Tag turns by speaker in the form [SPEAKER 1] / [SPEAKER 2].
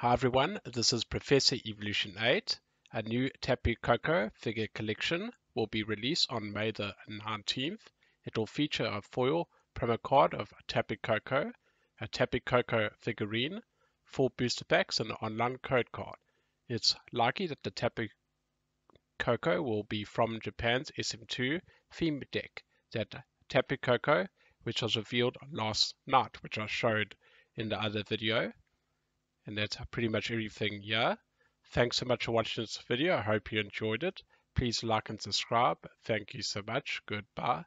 [SPEAKER 1] Hi everyone, this is Professor Evolution 8. A new Tapu Koko figure collection will be released on May the 19th. It will feature a foil promo card of Tapu Koko, a Tapu Koko figurine, four booster packs, and an online code card. It's likely that the Tapu Koko will be from Japan's SM2 theme deck, that Tapu Koko, which was revealed last night, which I showed in the other video and that's pretty much everything here. Thanks so much for watching this video. I hope you enjoyed it. Please like and subscribe. Thank you so much. Goodbye.